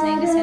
listening to